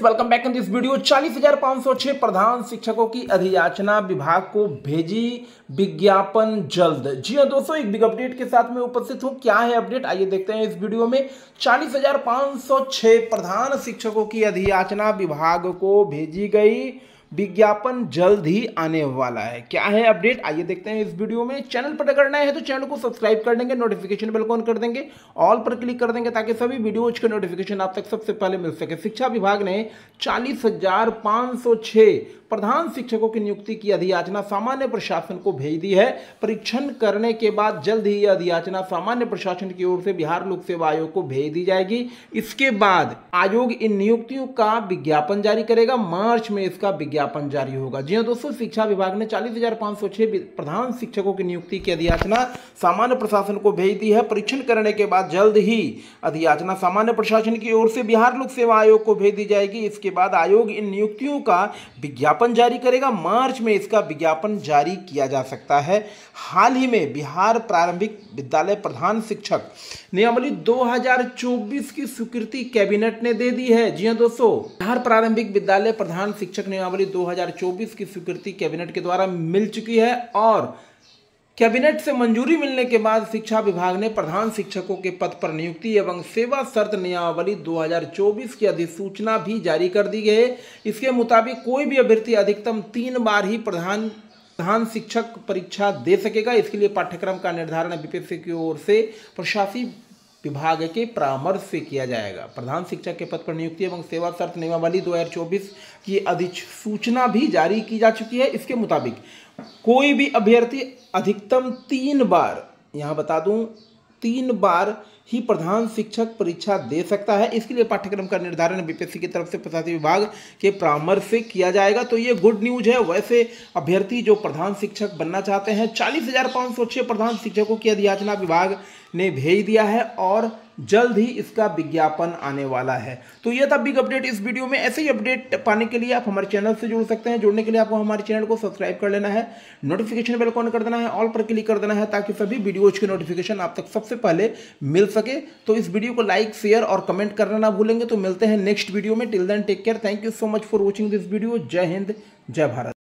Welcome back in this video चालीस हज़ार पाँच सौ छह प्रधान शिक्षकों की अधियाचना विभाग को भेजी विज्ञापन जल्द। जी हाँ दोस्तों, एक बिग अपडेट के साथ में उपस्थित हूँ। क्या है अपडेट आइए देखते हैं इस वीडियो में। चालीस हज़ार पाँच सौ छह प्रधान शिक्षकों की अधियाचना विभाग को भेजी गई विज्ञापन जल्द ही आने वाला है। क्या है अपडेट? आइए देखते हैं इस वीडियो में। चैनल पर अगर नए हैं तो चैनल को सब्सक्राइब कर देंगे, नोटिफिकेशन बेल ऑन कर देंगे, ऑल पर क्लिक कर देंगे ताकि सभी वीडियोज़ के नोटिफिकेशन आप तक सबसे पहले मिल सके। शिक्षा विभाग ने चालीस हज़ार सौ प्रधान शिक्षकों की नियुक्ति की अधियाचना सामान्य प्रशासन को भेज दी है। परीक्षण करने के बाद जल्द ही यह अधियाचना सामान्य प्रशासन की ओर से बिहार लोक सेवा आयोग को भेज दी जाएगी। इसके बाद आयोग इन नियुक्तियों का विज्ञापन जारी करेगा। मार्च में इसका विज्ञापन जारी होगा। जी हाँ दोस्तों, शिक्षा विभाग ने चालीस प्रधान शिक्षकों की नियुक्ति की अधियाचना सामान्य प्रशासन को भेज दी है। परीक्षण करने के बाद जल्द ही अधियाचना सामान्य प्रशासन की ओर से बिहार लोक सेवा आयोग को भेज दी जाएगी। इसके बाद आयोग इन नियुक्तियों का विज्ञापन विज्ञापन जारी करेगा। मार्च में इसका विज्ञापन जारी किया जा सकता है। हाल ही में बिहार प्रारंभिक विद्यालय प्रधान शिक्षक नियमावली 2024 की स्वीकृति कैबिनेट ने दे दी है। जी हाँ दोस्तों, बिहार प्रारंभिक विद्यालय प्रधान शिक्षक नियमावली 2024 की स्वीकृति कैबिनेट के द्वारा मिल चुकी है और कैबिनेट से मंजूरी मिलने के बाद शिक्षा विभाग ने प्रधान शिक्षकों के पद पर नियुक्ति एवं सेवा शर्त नियमावली 2024 की अधिसूचना भी जारी कर दी है। इसके मुताबिक कोई भी अभ्यर्थी अधिकतम तीन बार ही प्रधान प्रधान शिक्षक परीक्षा दे सकेगा। इसके लिए पाठ्यक्रम का निर्धारण बीपीएससी की ओर से प्रशासी विभाग के परामर्श से किया जाएगा। प्रधान शिक्षक के पद पर नियुक्ति एवं सेवा शर्त नियमावली 2024 की अधिसूचना भी जारी की जा चुकी है। इसके मुताबिक, कोई भी अभ्यर्थी अधिकतम तीन बार, यहाँ बता दूँ, तीन बार ही प्रधान शिक्षक परीक्षा दे सकता है। इसके लिए पाठ्यक्रम का निर्धारण बीपीएससी की तरफ़ से प्रशासन विभाग के परामर्श से किया जाएगा। तो ये गुड न्यूज़ है। वैसे अभ्यर्थी जो प्रधान शिक्षक बनना चाहते हैं, चालीस हज़ार पाँच सौ छः प्रधान शिक्षकों की अधियाचना विभाग ने भेज दिया है और जल्द ही इसका विज्ञापन आने वाला है। तो यह था बिग अपडेट इस वीडियो में। ऐसे ही अपडेट पाने के लिए आप हमारे चैनल से जुड़ सकते हैं। जुड़ने के लिए आपको हमारे चैनल को सब्सक्राइब कर लेना है। नोटिफिकेशन बेल ऑन कर देना है। ऑल पर क्लिक कर देना है ताकि सभी वीडियोज़ के नोटिफिकेशन आप तक सबसे पहले मिल सके। तो इस वीडियो को लाइक शेयर और कमेंट करना ना भूलेंगे। तो मिलते हैं नेक्स्ट वीडियो में। Till then take care thank you so much for watching this video जय हिंद जय भारत